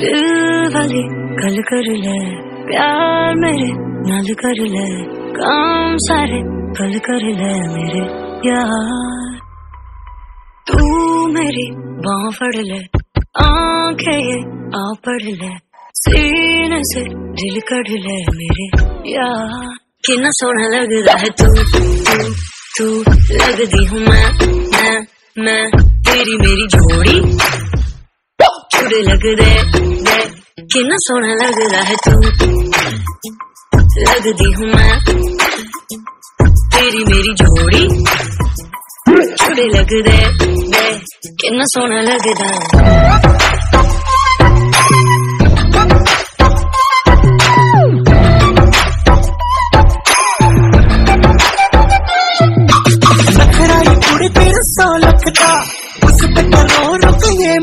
वाली गल कर ले, प्यार मेरे नाल कर ले, काम सारे गल कर ले मेरे यार तू मेरी बाह फड़ ले, आँखें ये आ पढ़ ले, सीने से दिल कढ़ ले मेरे यार कितना सोना लग रहा है तू तू तू लगदी हूँ मैं मैं मैं, तेरी मेरी जोड़ी। छुड़े लग दे सोना लग रहा है तू। लगदी हूँ मैं। तेरी मेरी जोड़ी। छुड़े लग दे कितना सोना लगदा सौ लख उस पे करो रुक ये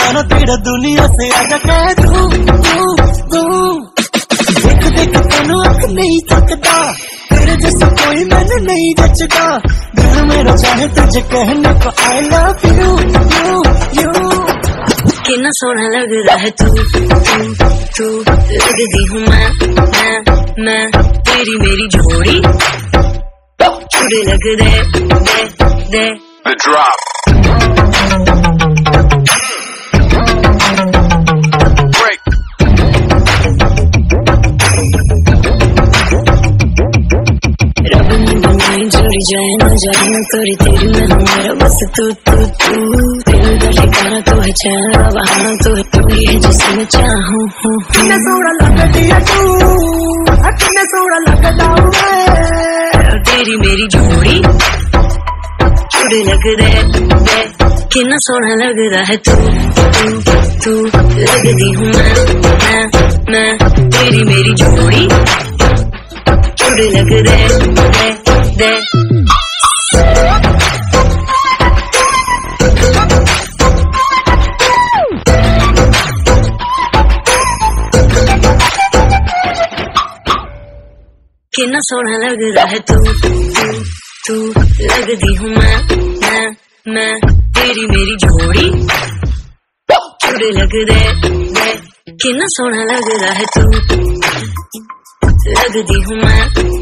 दीवाना तेरा दुनिया से आजा कह दूँ दूँ दूँ। देख देख तेनू अख नहीं सकता। तेरे जैसा कोई मैंने नहीं जचता दिल मेरा चाहे तुझे कहने को I love you you you कितना सोना लग रहा है तू तू तू। लगदी हूँ मैं मैं मैं तेरी मेरी जोड़ी। छुड़े लग दे दे। दे The drop. जाए ना जाए ना करी तेरी मैं हूँ मेरा बस तू तू तू दिल का ठिकाना तू है चैन बहाना तू है तू ही है जिसे मैं चाहूँ हूँ किन्ने सोना लगदी है तू किन्ने सोना लगदा मैं तेरी मेरी जोड़ी छुड़े लग दे दे कितना सोना लग रहा है तू तू तू लगदी हूँ मैं मैं मैं तेरी मेरी जोड़ी छुड़े लग दे दे दे कितना सोना लग रहा है तू तू तू लगदी हूँ मैं मैं मैं, तेरी मेरी जोड़ी। छुड़े लग दे, कितना सोना लग रहा है तू लगदी हूँ मैं